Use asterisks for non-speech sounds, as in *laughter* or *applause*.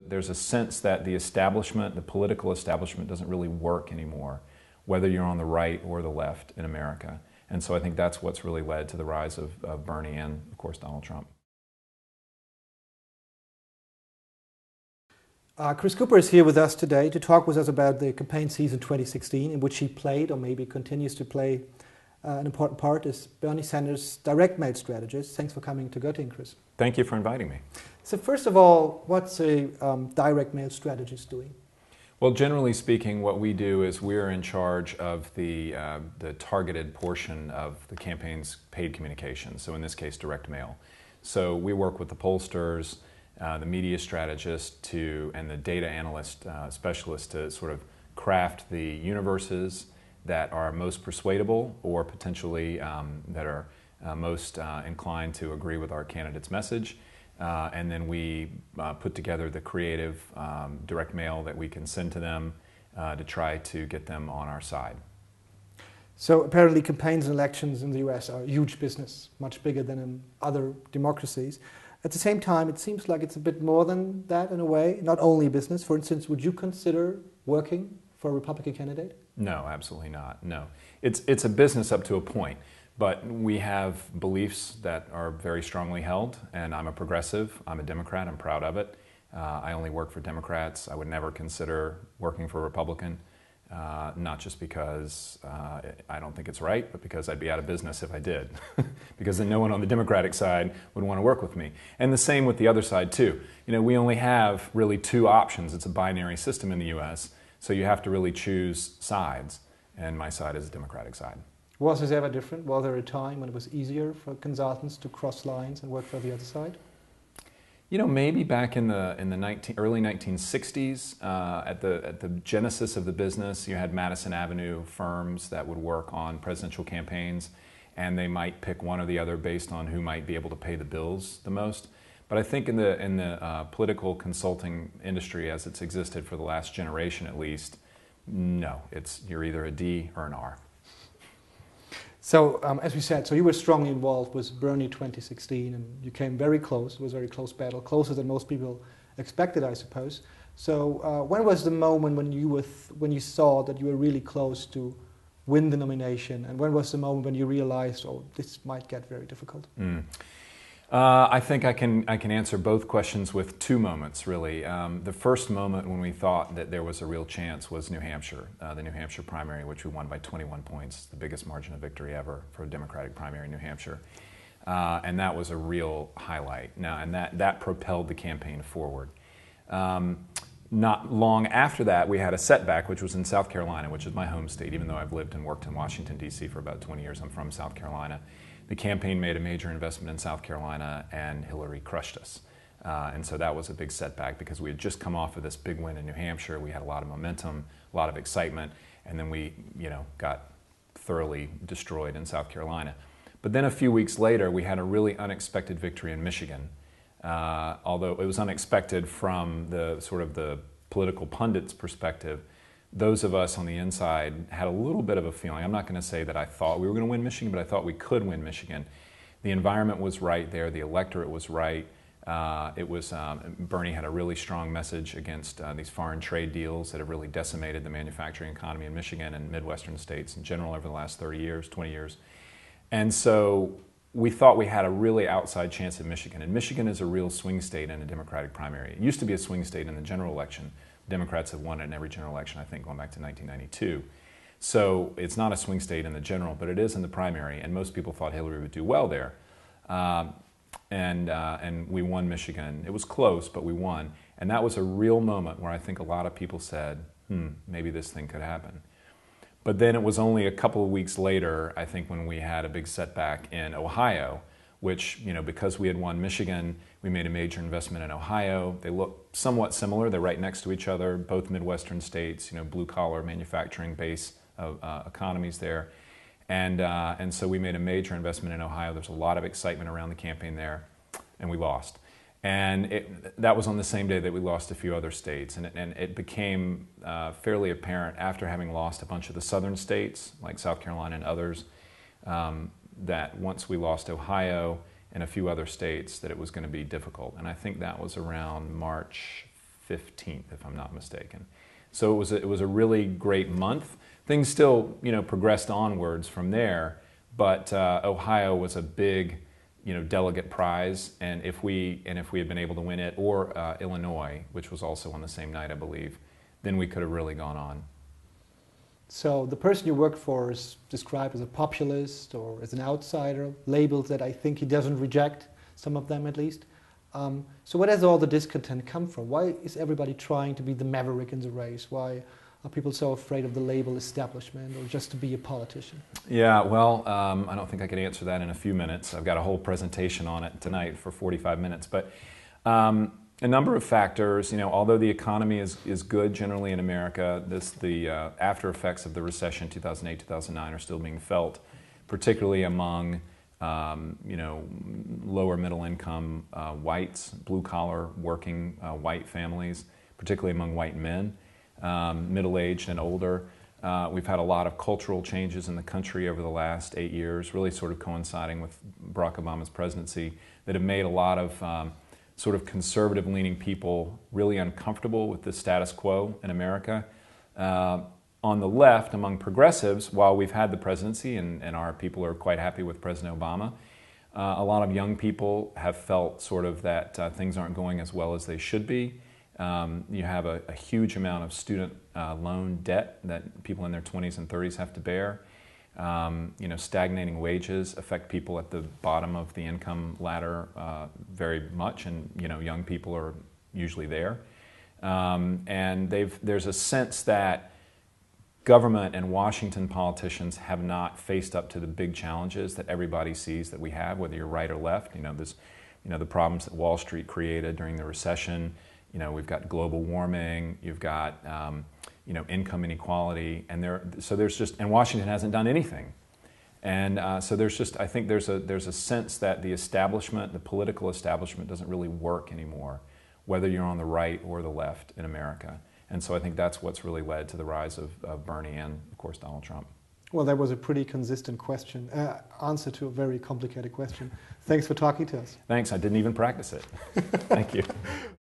There's a sense that the establishment, the political establishment, doesn't really work anymore, whether you're on the right or the left in America. And so I think that's what's really led to the rise of, of Bernie and, of course, Donald Trump. Uh, Chris Cooper is here with us today to talk with us about the campaign season 2016, in which he played, or maybe continues to play, uh, an important part is Bernie Sanders' direct mail strategist. Thanks for coming to Göttingen, Chris. Thank you for inviting me. So, first of all, what's a um, direct mail strategist doing? Well, generally speaking, what we do is we're in charge of the, uh, the targeted portion of the campaign's paid communications, so in this case, direct mail. So we work with the pollsters, uh, the media strategist to, and the data analyst uh, specialist to sort of craft the universes that are most persuadable or potentially um, that are uh, most uh, inclined to agree with our candidate's message. Uh, and then we uh, put together the creative um, direct mail that we can send to them to try to get them on our side. So apparently campaigns and elections in the US are a huge business, much bigger than in other democracies. At the same time, it seems like it's a bit more than that in a way, not only business. For instance, would you consider working for a Republican candidate? No, absolutely not. No. It's, it's a business up to a point, but we have beliefs that are very strongly held, and I'm a progressive, I'm a Democrat, I'm proud of it. Uh, I only work for Democrats. I would never consider working for a Republican. Uh, not just because uh, I don't think it's right, but because I'd be out of business if I did. *laughs* because then no one on the Democratic side would want to work with me. And the same with the other side, too. You know, we only have really two options. It's a binary system in the U.S., so you have to really choose sides, and my side is the Democratic side. Was this ever different? Was there a time when it was easier for consultants to cross lines and work for the other side? You know, maybe back in the in the 19, early 1960s, uh, at the at the genesis of the business, you had Madison Avenue firms that would work on presidential campaigns, and they might pick one or the other based on who might be able to pay the bills the most. But I think in the in the uh, political consulting industry, as it's existed for the last generation at least, no, it's you're either a D or an R. So, um, as we said, so you were strongly involved with Bernie 2016, and you came very close. It was a very close battle, closer than most people expected, I suppose. So, uh, when was the moment when you, th- when you saw that you were really close to win the nomination, and when was the moment when you realized, oh, this might get very difficult? Mm. Uh, I think I can, I can answer both questions with two moments, really. Um, the first moment when we thought that there was a real chance was New Hampshire, uh, the New Hampshire primary, which we won by 21 points, the biggest margin of victory ever for a Democratic primary in New Hampshire. Uh, and that was a real highlight. Now, and that, that propelled the campaign forward. Um, not long after that, we had a setback, which was in South Carolina, which is my home state, even though I've lived and worked in Washington, D.C. for about 20 years. I'm from South Carolina the campaign made a major investment in South Carolina, and Hillary crushed us. Uh, and so that was a big setback because we had just come off of this big win in New Hampshire. We had a lot of momentum, a lot of excitement, and then we, you know, got thoroughly destroyed in South Carolina. But then a few weeks later, we had a really unexpected victory in Michigan. Uh, although it was unexpected from the sort of the political pundits' perspective, those of us on the inside had a little bit of a feeling. I'm not going to say that I thought we were going to win Michigan, but I thought we could win Michigan. The environment was right there, the electorate was right. Uh, it was um, Bernie had a really strong message against uh, these foreign trade deals that have really decimated the manufacturing economy in Michigan and Midwestern states in general over the last 30 years, 20 years. And so we thought we had a really outside chance in Michigan. And Michigan is a real swing state in a Democratic primary. It used to be a swing state in the general election. Democrats have won it in every general election, I think, going back to 1992. So it's not a swing state in the general, but it is in the primary, and most people thought Hillary would do well there. Um, and, uh, and we won Michigan. It was close, but we won. And that was a real moment where I think a lot of people said, hmm, maybe this thing could happen. But then it was only a couple of weeks later, I think, when we had a big setback in Ohio which, you know, because we had won Michigan, we made a major investment in Ohio. They look somewhat similar. They're right next to each other, both Midwestern states, you know, blue collar manufacturing base of uh, economies there. And, uh, and so we made a major investment in Ohio. There's a lot of excitement around the campaign there, and we lost. And it, that was on the same day that we lost a few other states. And it, and it became uh, fairly apparent after having lost a bunch of the southern states, like South Carolina and others, um, that once we lost Ohio and a few other states, that it was going to be difficult. And I think that was around March 15th, if I'm not mistaken. So it was a, it was a really great month. Things still you know progressed onwards from there, but uh, Ohio was a big you know delegate prize, and if we and if we had been able to win it, or uh, Illinois, which was also on the same night, I believe, then we could have really gone on. So the person you work for is described as a populist or as an outsider, labels that I think he doesn't reject, some of them at least. Um, so where does all the discontent come from? Why is everybody trying to be the maverick in the race? Why are people so afraid of the label establishment or just to be a politician? Yeah, well, um, I don't think I can answer that in a few minutes. I've got a whole presentation on it tonight for 45 minutes. But um, a number of factors. You know, although the economy is, is good generally in America, this, the uh, after effects of the recession 2008 2009 are still being felt, particularly among um, you know lower middle income uh, whites, blue collar working uh, white families, particularly among white men, um, middle aged and older. Uh, we've had a lot of cultural changes in the country over the last eight years, really sort of coinciding with Barack Obama's presidency, that have made a lot of um, sort of conservative leaning people really uncomfortable with the status quo in America. Uh, on the left, among progressives, while we've had the presidency and, and our people are quite happy with President Obama, uh, a lot of young people have felt sort of that uh, things aren't going as well as they should be. Um, you have a, a, huge amount of student uh, loan debt that people in their 20s and 30s have to bear. Um, you know, stagnating wages affect people at the bottom of the income ladder uh, very much, and you know, young people are usually there. Um, and they've there's a sense that government and Washington politicians have not faced up to the big challenges that everybody sees that we have, whether you're right or left. You know, this, you know, the problems that Wall Street created during the recession. You know, we've got global warming. You've got um, you know, income inequality, and there, so there's just, and Washington hasn't done anything. And uh, so there's just, I think there's a, there's a sense that the establishment, the political establishment, doesn't really work anymore, whether you're on the right or the left in America. And so I think that's what's really led to the rise of, of Bernie and, of course, Donald Trump. Well, that was a pretty consistent question, uh, answer to a very complicated question. Thanks for talking to us. Thanks. I didn't even practice it. *laughs* Thank you. *laughs*